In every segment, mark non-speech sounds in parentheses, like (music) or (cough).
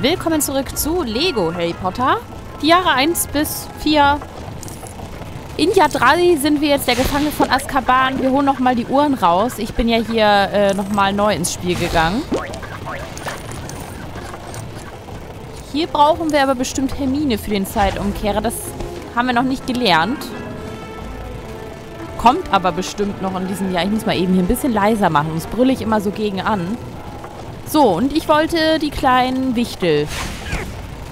Willkommen zurück zu Lego Harry Potter. Die Jahre 1 bis 4. In Jahr 3 sind wir jetzt der Gefangene von Azkaban. Wir holen nochmal die Uhren raus. Ich bin ja hier äh, nochmal neu ins Spiel gegangen. Hier brauchen wir aber bestimmt Hermine für den Zeitumkehrer. Das haben wir noch nicht gelernt. Kommt aber bestimmt noch in diesem Jahr. Ich muss mal eben hier ein bisschen leiser machen. Sonst brülle ich immer so gegen an. So, und ich wollte die kleinen Wichtel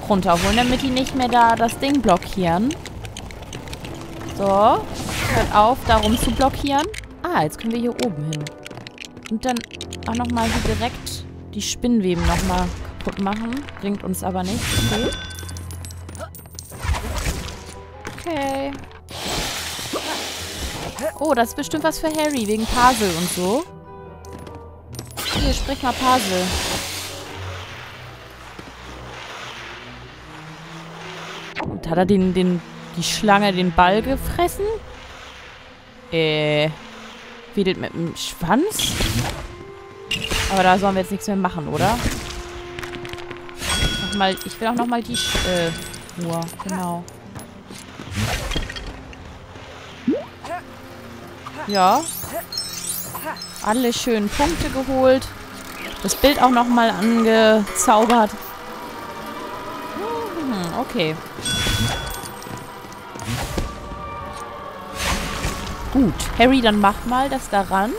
runterholen, damit die nicht mehr da das Ding blockieren. So, hört auf, darum zu blockieren. Ah, jetzt können wir hier oben hin. Und dann auch nochmal hier direkt die Spinnweben nochmal kaputt machen. Bringt uns aber nichts. Okay. Okay. Oh, das ist bestimmt was für Harry, wegen Puzzle und so. Hier, sprich mal Puzzle. Und hat er den, den, die Schlange den Ball gefressen? Äh. Wedelt mit dem Schwanz? Aber da sollen wir jetzt nichts mehr machen, oder? Nochmal, ich will auch nochmal die Sch äh, Uhr. Genau. Ja. Alle schönen Punkte geholt. Das Bild auch nochmal angezaubert. Hm, okay. Gut. Harry, dann mach mal das daran.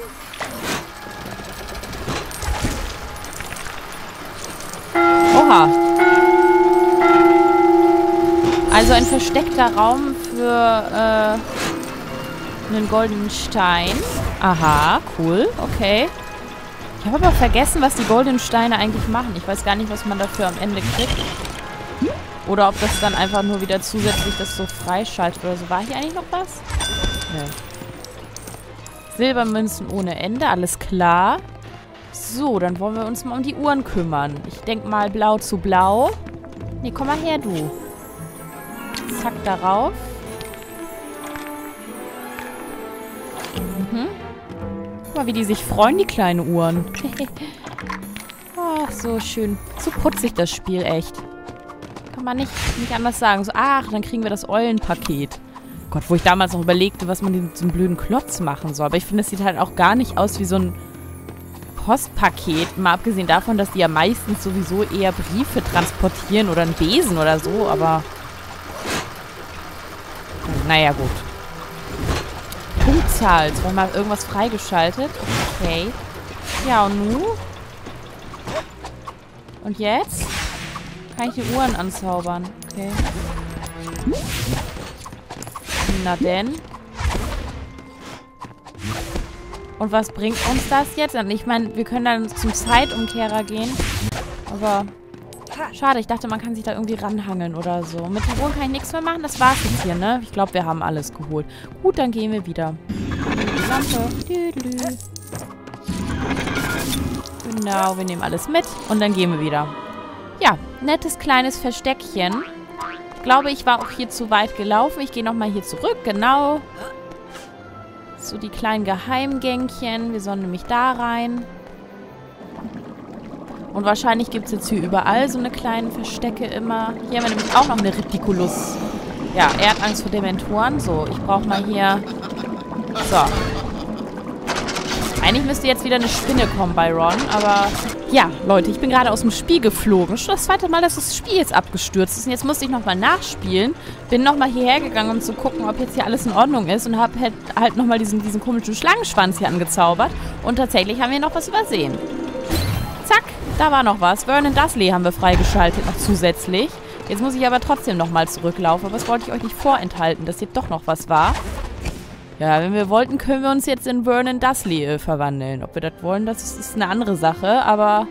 Oha. Also ein versteckter Raum für äh, einen goldenen Stein. Aha, cool. Okay. Ich habe aber vergessen, was die goldenen Steine eigentlich machen. Ich weiß gar nicht, was man dafür am Ende kriegt. Oder ob das dann einfach nur wieder zusätzlich das so freischaltet oder so. War hier eigentlich noch was? Nee. Silbermünzen ohne Ende, alles klar. So, dann wollen wir uns mal um die Uhren kümmern. Ich denke mal blau zu blau. Nee, komm mal her, du. Zack, darauf. Mal, wie die sich freuen, die kleinen Uhren. (laughs) Ach, so schön. So putzig das Spiel, echt. Kann man nicht, nicht anders sagen. So, ach, dann kriegen wir das Eulenpaket. Gott, wo ich damals noch überlegte, was man mit so einem blöden Klotz machen soll. Aber ich finde, es sieht halt auch gar nicht aus wie so ein Postpaket. Mal abgesehen davon, dass die ja meistens sowieso eher Briefe transportieren oder einen Besen oder so. Aber naja, gut. Punktzahl. Jetzt war mal irgendwas freigeschaltet. Okay. Ja, und nu? Und jetzt? Kann ich die Uhren anzaubern. Okay. Na denn. Und was bringt uns das jetzt? Ich meine, wir können dann zum Zeitumkehrer gehen. Aber schade, ich dachte, man kann sich da irgendwie ranhangeln oder so. Mit den Uhren kann ich nichts mehr machen. Das war's jetzt hier, ne? Ich glaube, wir haben alles geholt. Gut, dann gehen wir wieder. Lampe. Genau, wir nehmen alles mit. Und dann gehen wir wieder. Ja, nettes kleines Versteckchen. Ich glaube, ich war auch hier zu weit gelaufen. Ich gehe nochmal hier zurück. Genau. So die kleinen Geheimgängchen. Wir sollen nämlich da rein. Und wahrscheinlich gibt es jetzt hier überall so eine kleine Verstecke immer. Hier haben wir nämlich auch noch eine Ridiculus. Ja, er hat Angst vor Dementoren. So, ich brauche mal hier... So. Eigentlich müsste jetzt wieder eine Spinne kommen bei Ron, aber... Ja, Leute, ich bin gerade aus dem Spiel geflogen. Schon das zweite Mal, dass das Spiel jetzt abgestürzt ist. Und jetzt musste ich nochmal nachspielen. Bin nochmal hierher gegangen, um zu gucken, ob jetzt hier alles in Ordnung ist. Und habe halt, halt nochmal diesen, diesen komischen Schlangenschwanz hier angezaubert. Und tatsächlich haben wir noch was übersehen. Da war noch was. Vernon Dursley haben wir freigeschaltet noch zusätzlich. Jetzt muss ich aber trotzdem nochmal zurücklaufen. Aber das wollte ich euch nicht vorenthalten, dass hier doch noch was war. Ja, wenn wir wollten, können wir uns jetzt in Vernon Dursley äh, verwandeln. Ob wir das wollen, das ist, ist eine andere Sache. Aber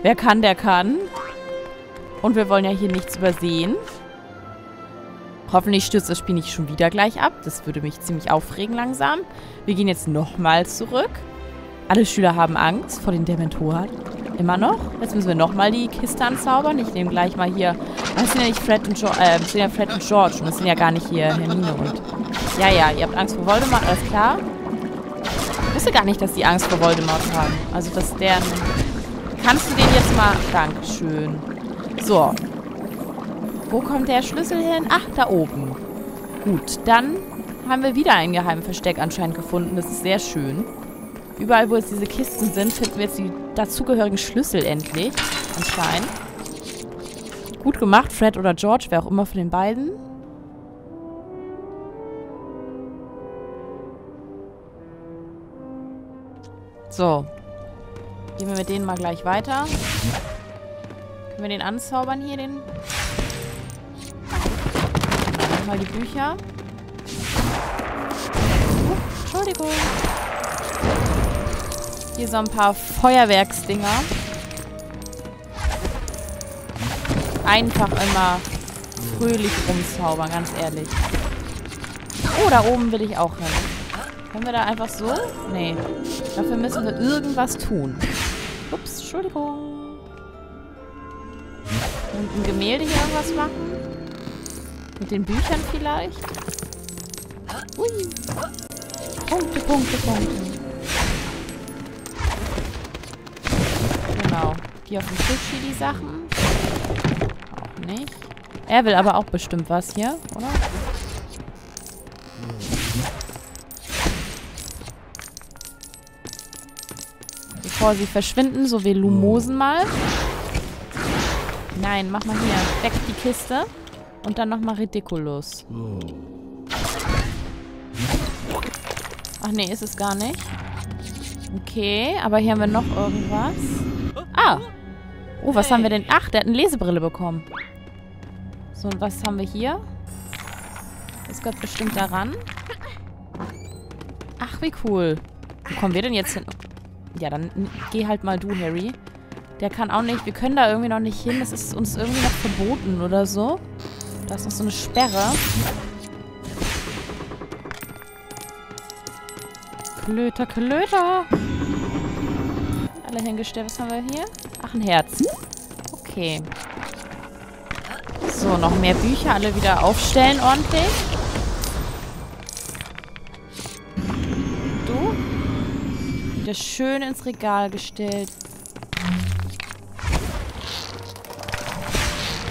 wer kann, der kann. Und wir wollen ja hier nichts übersehen. Hoffentlich stürzt das Spiel nicht schon wieder gleich ab. Das würde mich ziemlich aufregen langsam. Wir gehen jetzt nochmal zurück. Alle Schüler haben Angst vor den Dementoren. Immer noch. Jetzt müssen wir nochmal die Kiste anzaubern. Ich nehme gleich mal hier... Das sind ja nicht Fred und, jo äh, sind ja Fred und George. Und das sind ja gar nicht hier Hermine und... Ja, ja, ihr habt Angst vor Voldemort, alles klar. Ich wusste gar nicht, dass die Angst vor Voldemort haben. Also, dass der... Kannst du den jetzt mal... Dankeschön. So. Wo kommt der Schlüssel hin? Ach, da oben. Gut, dann haben wir wieder ein geheimen Versteck anscheinend gefunden. Das ist sehr schön. Überall, wo jetzt diese Kisten sind, finden wir jetzt die dazugehörigen Schlüssel endlich. Anscheinend. Gut gemacht, Fred oder George, wer auch immer von den beiden. So. Gehen wir mit denen mal gleich weiter. Können wir den anzaubern hier, den... Mal die Bücher. Uh, Entschuldigung. Hier so ein paar Feuerwerksdinger. Einfach immer fröhlich rumzaubern, ganz ehrlich. Oh, da oben will ich auch hin. Können wir da einfach so? Nee. Dafür müssen wir irgendwas tun. Ups, Entschuldigung. Und ein Gemälde hier irgendwas machen? Mit den Büchern vielleicht? Ui. Punkte, Punkte, Punkte. Die auf dem Tisch hier, die Sachen. Auch nicht. Er will aber auch bestimmt was hier, oder? Bevor sie verschwinden, so wie Lumosen mal. Nein, mach mal hier. Weg die Kiste. Und dann nochmal Ridiculous. Ach nee, ist es gar nicht. Okay, aber hier haben wir noch irgendwas. Ah. Oh, was haben wir denn? Ach, der hat eine Lesebrille bekommen. So, und was haben wir hier? Das gehört bestimmt daran. Ach, wie cool. Wo kommen wir denn jetzt hin? Ja, dann geh halt mal du, Harry. Der kann auch nicht. Wir können da irgendwie noch nicht hin. Das ist uns irgendwie noch verboten oder so. Da ist noch so eine Sperre. Klöter, Klöter. Alle hingestellt. Was haben wir hier? Ach, ein Herz. Okay. So, noch mehr Bücher. Alle wieder aufstellen ordentlich. Du? Wieder schön ins Regal gestellt.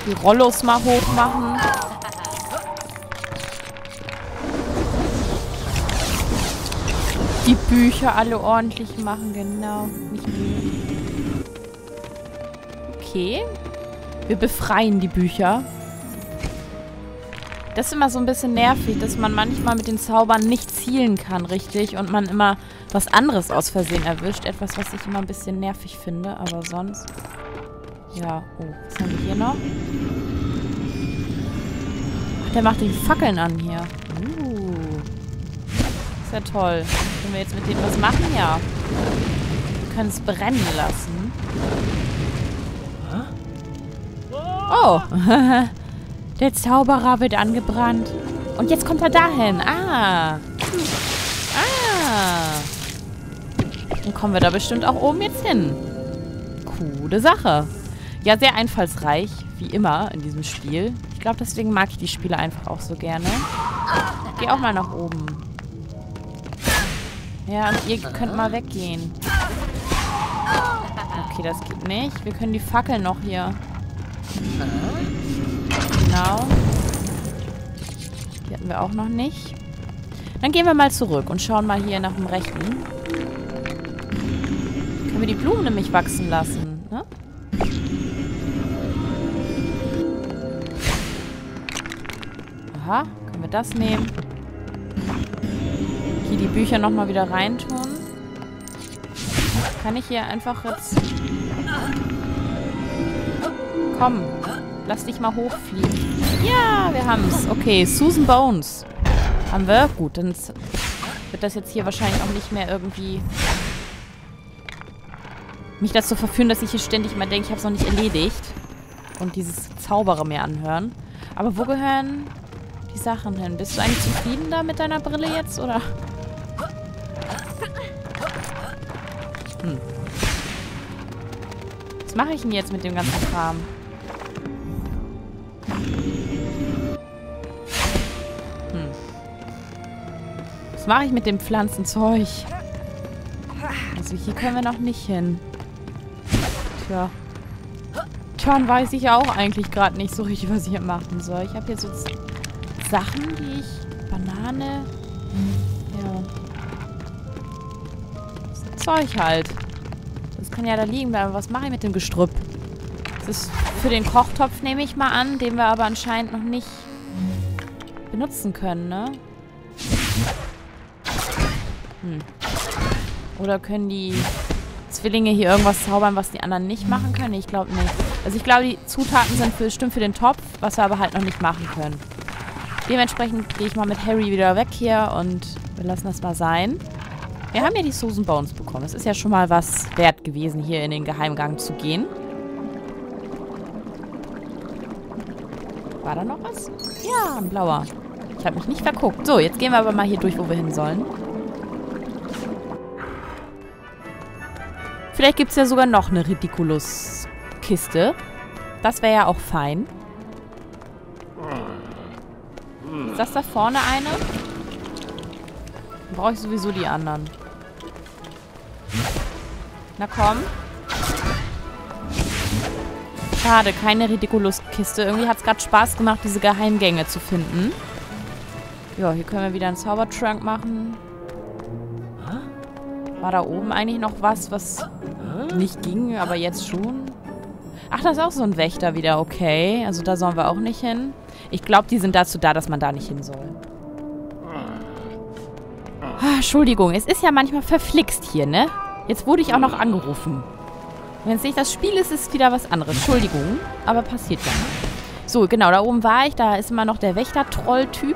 Die Rollos mal hochmachen. Die Bücher alle ordentlich machen, genau. Nicht Mühe. Okay. Wir befreien die Bücher. Das ist immer so ein bisschen nervig, dass man manchmal mit den Zaubern nicht zielen kann, richtig? Und man immer was anderes aus Versehen erwischt. Etwas, was ich immer ein bisschen nervig finde, aber sonst... Ja, oh, was haben wir hier noch? Ach, der macht die Fackeln an hier. Uh. Ist ja toll. Können wir jetzt mit dem was machen? Ja. Wir können es brennen lassen. Oh. (laughs) Der Zauberer wird angebrannt. Und jetzt kommt er dahin. Ah. Ah. Dann kommen wir da bestimmt auch oben jetzt hin. Coole Sache. Ja, sehr einfallsreich, wie immer in diesem Spiel. Ich glaube, deswegen mag ich die Spiele einfach auch so gerne. Geh auch mal nach oben. Ja, und ihr könnt mal weggehen. Okay, das geht nicht. Wir können die Fackel noch hier. Genau. Die hatten wir auch noch nicht. Dann gehen wir mal zurück und schauen mal hier nach dem rechten. Können wir die Blumen nämlich wachsen lassen, ne? Aha, können wir das nehmen. Hier die Bücher nochmal wieder reintun. Kann ich hier einfach jetzt... Komm, lass dich mal hochfliegen. Ja, wir haben es. Okay, Susan Bones. Haben wir? Gut, dann wird das jetzt hier wahrscheinlich auch nicht mehr irgendwie... Mich dazu verführen, dass ich hier ständig mal denke, ich habe es noch nicht erledigt. Und dieses Zauberer mir anhören. Aber wo gehören die Sachen hin? Bist du eigentlich zufrieden da mit deiner Brille jetzt, oder? Hm. Was mache ich denn jetzt mit dem ganzen Kram? Was mache ich mit dem Pflanzenzeug? Also hier können wir noch nicht hin. Tja. Momentan weiß ich ja auch eigentlich gerade nicht so richtig, was ich hier machen soll. Ich habe hier so Sachen, die ich... Banane... Ja. Das Zeug halt. Das kann ja da liegen bleiben. Was mache ich mit dem Gestrüpp? Das ist für den Kochtopf, nehme ich mal an, den wir aber anscheinend noch nicht benutzen können, ne? Hm. Oder können die Zwillinge hier irgendwas zaubern, was die anderen nicht machen können? Ich glaube nicht. Also ich glaube, die Zutaten sind für, bestimmt für den Topf, was wir aber halt noch nicht machen können. Dementsprechend gehe ich mal mit Harry wieder weg hier und wir lassen das mal sein. Wir haben ja die Susan Bones bekommen. Es ist ja schon mal was wert gewesen, hier in den Geheimgang zu gehen. War da noch was? Ja, ein blauer. Ich habe mich nicht verguckt. So, jetzt gehen wir aber mal hier durch, wo wir hin sollen. Vielleicht gibt es ja sogar noch eine Ridiculous-Kiste. Das wäre ja auch fein. Ist das da vorne eine? Dann brauche ich sowieso die anderen. Na komm. Schade, keine Ridiculous-Kiste. Irgendwie hat es gerade Spaß gemacht, diese Geheimgänge zu finden. Ja, hier können wir wieder einen Zaubertrank machen. War da oben eigentlich noch was, was nicht ging, aber jetzt schon? Ach, da ist auch so ein Wächter wieder. Okay, also da sollen wir auch nicht hin. Ich glaube, die sind dazu da, dass man da nicht hin soll. Ah, Entschuldigung, es ist ja manchmal verflixt hier, ne? Jetzt wurde ich auch noch angerufen. Wenn es nicht das Spiel ist, ist es wieder was anderes. Entschuldigung, aber passiert ja. So, genau, da oben war ich. Da ist immer noch der Wächter-Troll-Typ.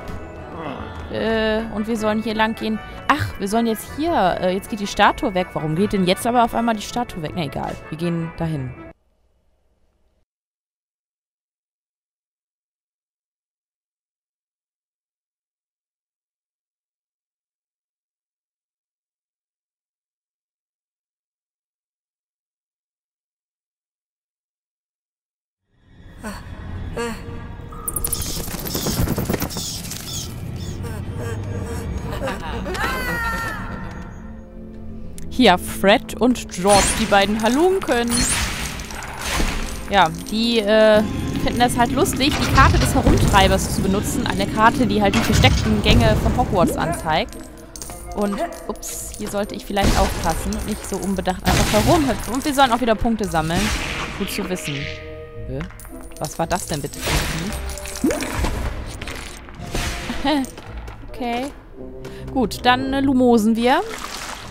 Äh, und wir sollen hier lang gehen. Ach, wir sollen jetzt hier. Äh, jetzt geht die Statue weg. Warum geht denn jetzt aber auf einmal die Statue weg? Na, egal. Wir gehen dahin. Hier, Fred und George, die beiden Halunken. Ja, die äh, finden es halt lustig, die Karte des Herumtreibers zu benutzen. Eine Karte, die halt die versteckten Gänge von Hogwarts anzeigt. Und, ups, hier sollte ich vielleicht aufpassen. Nicht so unbedacht einfach herumhüpfen. Und wir sollen auch wieder Punkte sammeln. Gut zu wissen. Was war das denn bitte? (laughs) okay. Gut, dann äh, lumosen wir.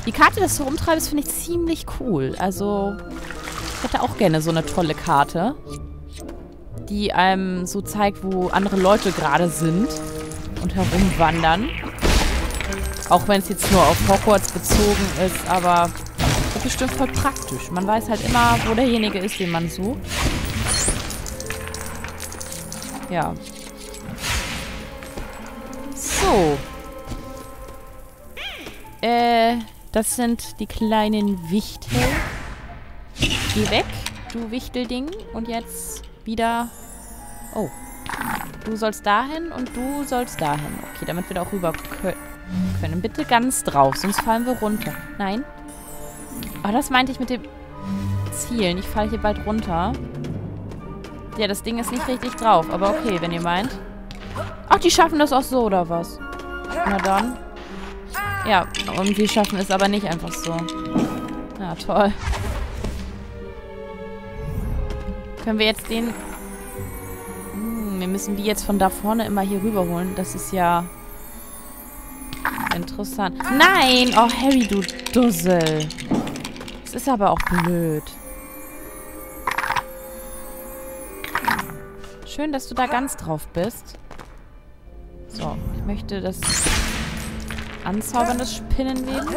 Die Karte des Herumtreibens finde ich ziemlich cool. Also, ich hätte auch gerne so eine tolle Karte. Die einem so zeigt, wo andere Leute gerade sind. Und herumwandern. Auch wenn es jetzt nur auf Hogwarts bezogen ist, aber bestimmt voll praktisch. Man weiß halt immer, wo derjenige ist, den man sucht. Ja. So. Äh, das sind die kleinen Wichtel. Geh weg, du Wichtelding. Und jetzt wieder... Oh. Du sollst dahin und du sollst dahin. Okay, damit wir da auch rüber können. Bitte ganz drauf, sonst fallen wir runter. Nein. Oh, das meinte ich mit dem Zielen. Ich falle hier bald runter. Ja, das Ding ist nicht richtig drauf. Aber okay, wenn ihr meint. Ach, die schaffen das auch so, oder was? Na dann. Ja, und wir schaffen es aber nicht einfach so. Ja, toll. Können wir jetzt den... Hm, wir müssen die jetzt von da vorne immer hier rüberholen. Das ist ja... Interessant. Nein! Oh, Harry, du Dussel. Das ist aber auch blöd. Schön, dass du da ganz drauf bist. So, ich möchte das Anzaubern des Spinnenweben.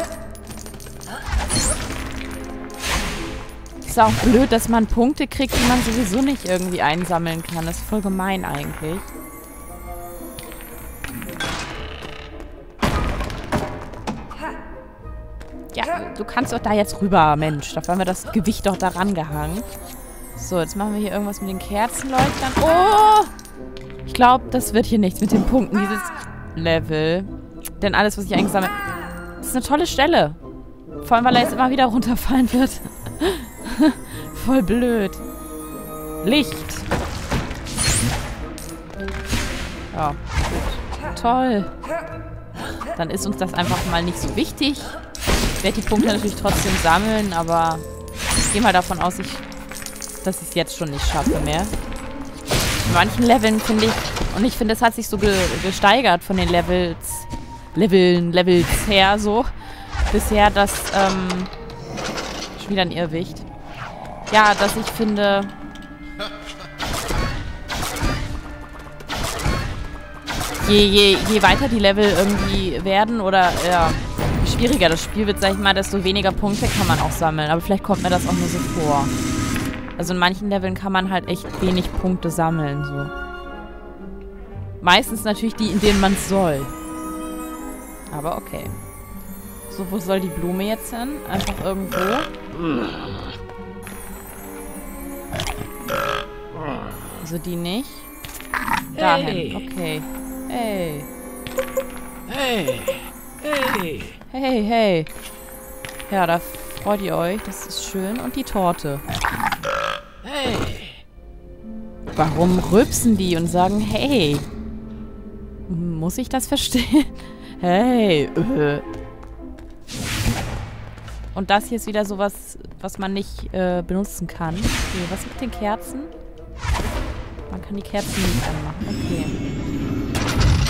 Ist auch blöd, dass man Punkte kriegt, die man sowieso nicht irgendwie einsammeln kann. Das ist voll gemein eigentlich. Ja, du kannst doch da jetzt rüber, Mensch. Da haben wir das Gewicht doch daran gehangen. So, jetzt machen wir hier irgendwas mit den Kerzenleuchtern. Oh! Ich glaube, das wird hier nichts mit den Punkten, dieses Level. Denn alles, was ich eingesammelt... Das ist eine tolle Stelle. Vor allem, weil er jetzt immer wieder runterfallen wird. (laughs) Voll blöd. Licht. Ja. Toll. Dann ist uns das einfach mal nicht so wichtig. Ich werde die Punkte natürlich trotzdem sammeln, aber ich gehe mal davon aus, ich, dass ich es jetzt schon nicht schaffe mehr. In manchen Leveln finde ich, und ich finde, es hat sich so ge gesteigert von den Levels, Leveln, Levels her so, bisher, dass, ähm, schon wieder ein Irrwicht. Ja, dass ich finde, je, je, je weiter die Level irgendwie werden oder ja, schwieriger das Spiel wird, sag ich mal, desto weniger Punkte kann man auch sammeln. Aber vielleicht kommt mir das auch nur so vor. Also in manchen Leveln kann man halt echt wenig Punkte sammeln, so. Meistens natürlich die, in denen man es soll. Aber okay. So, wo soll die Blume jetzt hin? Einfach irgendwo. Also die nicht. Dahin, Hey. okay. Hey. Hey, hey. Hey, hey. Ja, da freut ihr euch. Das ist schön. Und die Torte. Hey, Warum rülpsen die und sagen, hey? Muss ich das verstehen? Hey. Äh. Und das hier ist wieder sowas, was man nicht äh, benutzen kann. Okay, was mit den Kerzen? Man kann die Kerzen nicht anmachen. Okay.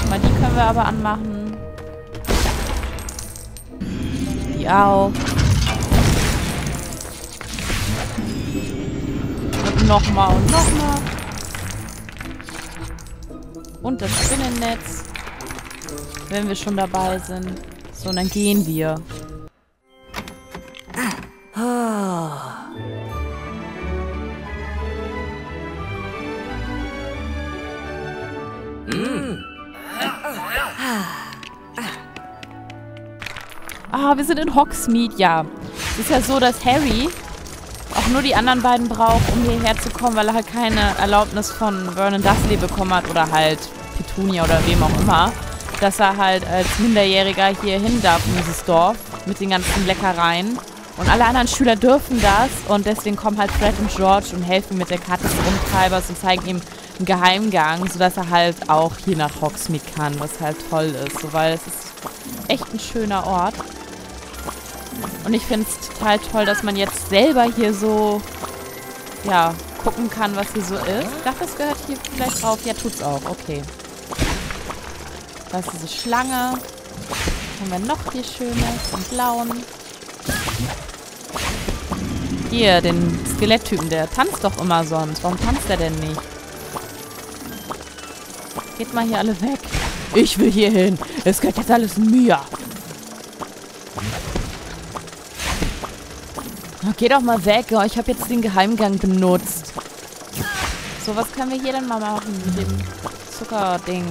Mal die können wir aber anmachen. Die auch. Und nochmal und nochmal. Und das Spinnennetz. Wenn wir schon dabei sind. So, dann gehen wir. Ah, wir sind in Hogsmeade, ja. Es ist ja so, dass Harry auch nur die anderen beiden braucht, um hierher zu kommen, weil er halt keine Erlaubnis von Vernon Dursley bekommen hat oder halt Petunia oder wem auch immer, dass er halt als Minderjähriger hier hin darf in dieses Dorf mit den ganzen Leckereien. Und alle anderen Schüler dürfen das und deswegen kommen halt Fred und George und helfen mit der Karte des Rumtreibers und zeigen ihm einen Geheimgang, sodass er halt auch hier nach Hogsmeade kann, was halt toll ist, so, weil es ist echt ein schöner Ort. Und ich finde es total toll, dass man jetzt selber hier so, ja, gucken kann, was hier so ist. Ich dachte, das gehört hier vielleicht drauf. Ja, tut's auch. Okay. Da ist diese Schlange. Haben wir noch hier Schönes? Und blauen. Hier, den Skeletttypen. Der tanzt doch immer sonst. Warum tanzt er denn nicht? Geht mal hier alle weg. Ich will hier hin. Es gehört jetzt alles mir. Geh doch mal weg. Oh, ich habe jetzt den Geheimgang benutzt. So, was können wir hier denn mal machen mit dem Zuckerding?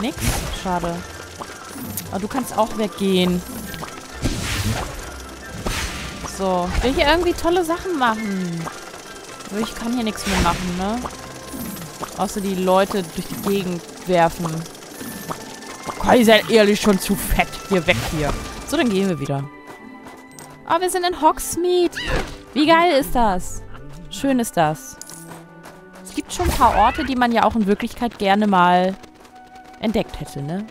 Nix? Schade. Aber du kannst auch weggehen. So, ich will hier irgendwie tolle Sachen machen. Aber ich kann hier nichts mehr machen, ne? Außer die Leute durch die Gegend werfen. Ihr seid ehrlich schon zu fett. Hier, weg hier. So, dann gehen wir wieder. Oh, wir sind in Hogsmeade. Wie geil ist das? Schön ist das. Es gibt schon ein paar Orte, die man ja auch in Wirklichkeit gerne mal entdeckt hätte, ne?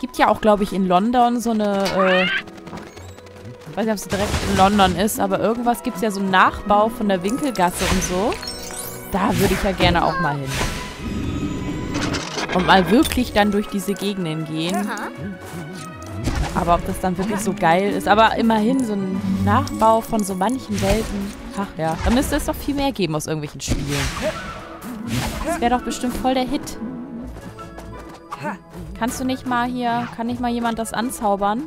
Gibt ja auch, glaube ich, in London so eine, äh, ich weiß nicht, ob es direkt in London ist, aber irgendwas gibt es ja so einen Nachbau von der Winkelgasse und so. Da würde ich ja gerne auch mal hin. Und mal wirklich dann durch diese Gegenden gehen. Aber ob das dann wirklich so geil ist. Aber immerhin so ein Nachbau von so manchen Welten. Ach ja, da müsste es doch viel mehr geben aus irgendwelchen Spielen. Das wäre doch bestimmt voll der Hit. Kannst du nicht mal hier, kann nicht mal jemand das anzaubern?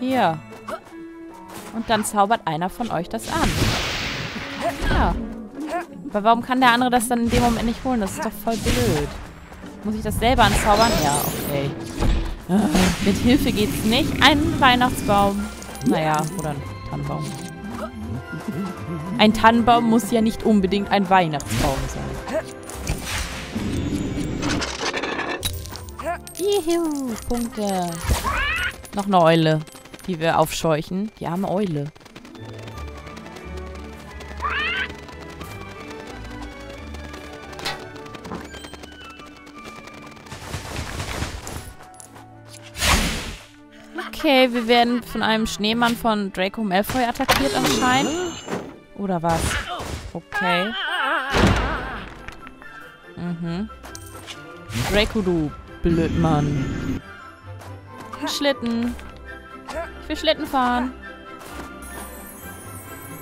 Hier. Und dann zaubert einer von euch das an. Ja. Aber warum kann der andere das dann in dem Moment nicht holen? Das ist doch voll blöd. Muss ich das selber anzaubern? Ja, okay. Mit Hilfe geht's nicht. Ein Weihnachtsbaum. Naja, oder ein Tannenbaum. Ein Tannenbaum muss ja nicht unbedingt ein Weihnachtsbaum sein. Juhu, Punkte. Noch eine Eule, die wir aufscheuchen. Die arme Eule. Okay, wir werden von einem Schneemann von Draco Malfoy attackiert anscheinend. Oder was? Okay. Mhm. Draco, du Blödmann. Schlitten. Ich will Schlitten fahren.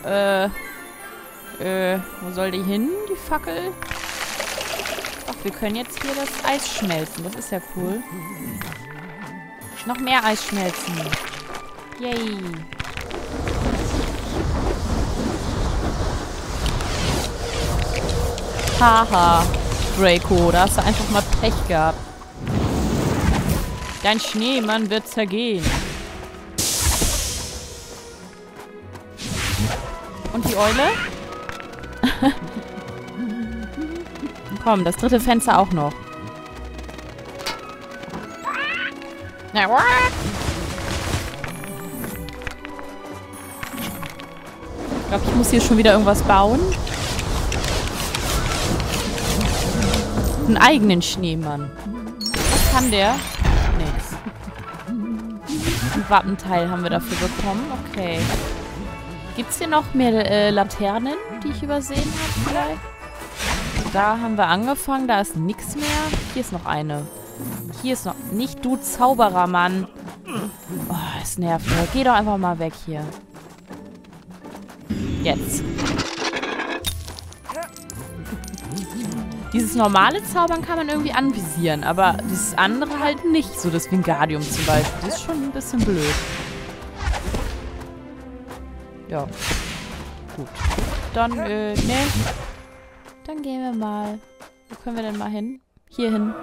Äh. Äh, wo soll die hin, die Fackel? Ach, wir können jetzt hier das Eis schmelzen. Das ist ja cool. Noch mehr Eis schmelzen. Yay. Haha. Draco, da hast du einfach mal Pech gehabt. Dein Schneemann wird zergehen. Und die Eule? (laughs) Komm, das dritte Fenster auch noch. Ich glaube, ich muss hier schon wieder irgendwas bauen. Einen eigenen Schneemann. Was kann der? Nix. Ein Wappenteil haben wir dafür bekommen. Okay. Gibt es hier noch mehr äh, Laternen, die ich übersehen habe vielleicht? Da haben wir angefangen. Da ist nichts mehr. Hier ist noch eine. Hier ist noch... Nicht du Zauberer, Mann. Oh, es nervt. Geh doch einfach mal weg hier. Jetzt. Dieses normale Zaubern kann man irgendwie anvisieren, aber dieses andere halt nicht. So das Wingardium zum Beispiel. Das ist schon ein bisschen blöd. Ja. Gut. Dann, äh, ne. Dann gehen wir mal. Wo können wir denn mal hin? Hier hin.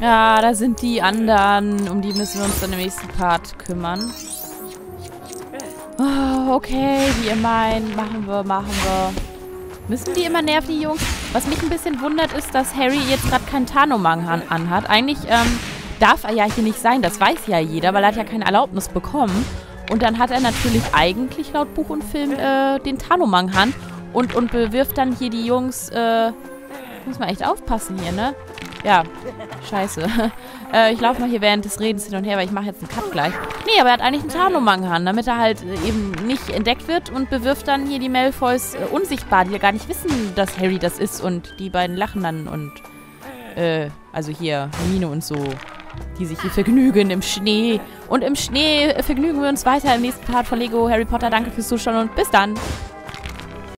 Ja, da sind die anderen. Um die müssen wir uns dann im nächsten Part kümmern. Oh, okay, wie ihr meint. Machen wir, machen wir. Müssen die immer nerven, die Jungs? Was mich ein bisschen wundert, ist, dass Harry jetzt gerade keinen Tarnumhang an anhat. Eigentlich ähm, darf er ja hier nicht sein. Das weiß ja jeder, weil er hat ja keine Erlaubnis bekommen. Und dann hat er natürlich eigentlich laut Buch und Film äh, den Tarnumhang an und, und bewirft dann hier die Jungs, äh, muss man echt aufpassen hier, ne? Ja, scheiße. (laughs) äh, ich laufe mal hier während des Redens hin und her, weil ich mache jetzt einen Cut gleich. Nee, aber er hat eigentlich einen Tarnumhang an, damit er halt äh, eben nicht entdeckt wird und bewirft dann hier die Malfoys äh, unsichtbar, die ja gar nicht wissen, dass Harry das ist und die beiden lachen dann und, äh, also hier, Mine und so, die sich hier vergnügen im Schnee. Und im Schnee vergnügen wir uns weiter im nächsten Part von Lego Harry Potter. Danke fürs Zuschauen und bis dann.